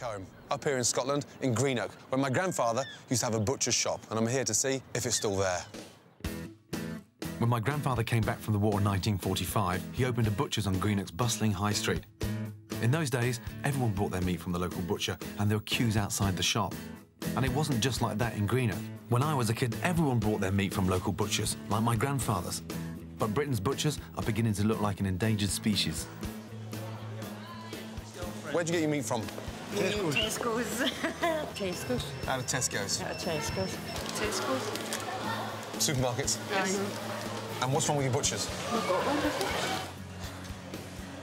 home, up here in Scotland, in Greenock, where my grandfather used to have a butcher's shop, and I'm here to see if it's still there. When my grandfather came back from the war in 1945, he opened a butcher's on Greenock's bustling High Street. In those days, everyone bought their meat from the local butcher, and there were queues outside the shop. And it wasn't just like that in Greenock. When I was a kid, everyone bought their meat from local butchers, like my grandfather's. But Britain's butchers are beginning to look like an endangered species. Where'd you get your meat from? Tesco's. Tesco's. Out of Tesco's. Out of Tesco's. Tesco's. Supermarkets. Yes. And what's wrong with your butchers? We've got one.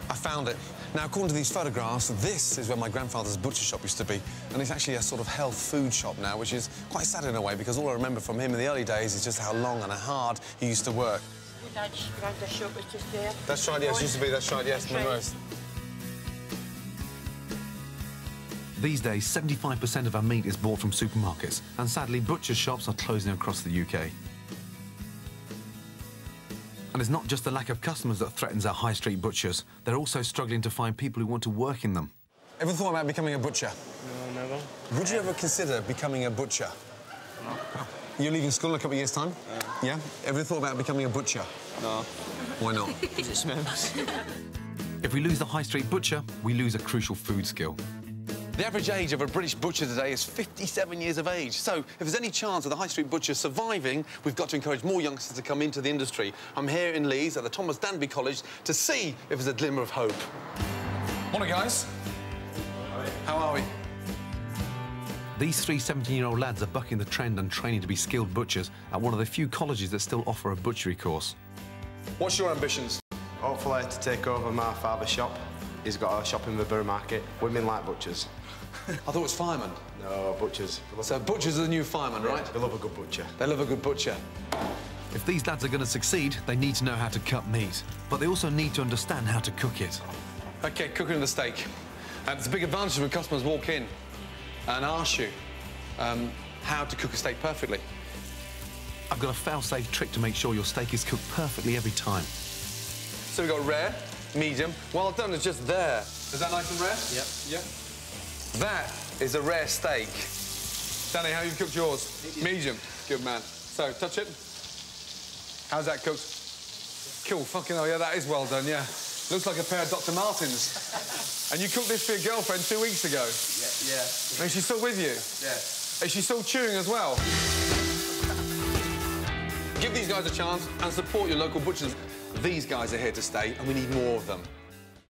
I found it. Now, according to these photographs, this is where my grandfather's butcher shop used to be, and it's actually a sort of health food shop now, which is quite sad in a way, because all I remember from him in the early days is just how long and how hard he used to work. Your dad's granddad's shop was just there. That's right, yes, used to be, that's right, yes, That's right. Monroe's. These days, 75% of our meat is bought from supermarkets, and sadly, butcher shops are closing across the UK. And it's not just the lack of customers that threatens our high street butchers, they're also struggling to find people who want to work in them. Ever thought about becoming a butcher? No, never. Would you ever consider becoming a butcher? No. You're leaving school in a couple of years' time? Yeah. Ever thought about becoming a butcher? No. Why not? Because it smells. If we lose the high street butcher, we lose a crucial food skill. The average age of a British butcher today is 57 years of age. So, if there's any chance of the high street butcher surviving, we've got to encourage more youngsters to come into the industry. I'm here in Leeds at the Thomas Danby College to see if there's a glimmer of hope. Morning, guys. How are we? These three 17-year-old lads are bucking the trend and training to be skilled butchers at one of the few colleges that still offer a butchery course. What's your ambitions? Hopefully to take over my father's shop. He's got a shop in the Borough Market. Women like butchers. I thought it was firemen. No, butchers. So, butchers are the new firemen, right? They love a good butcher. They love a good butcher. If these lads are going to succeed, they need to know how to cut meat, but they also need to understand how to cook it. OK, cooking the steak. Um, it's a big advantage when customers walk in and ask you um, how to cook a steak perfectly. I've got a fail-safe trick to make sure your steak is cooked perfectly every time. So we've got rare, medium. Well done, it's just there. Is that nice and rare? Yep. Yep. That is a rare steak. Danny, how you cooked yours? Medium. Good man. So, touch it. How's that cooked? Cool, fucking hell, yeah, that is well done, yeah. Looks like a pair of Dr. Martens. and you cooked this for your girlfriend two weeks ago. Yeah, yeah, And she's still with you? yeah. Is she still chewing as well? Give these guys a chance and support your local butchers. These guys are here to stay, and we need more of them.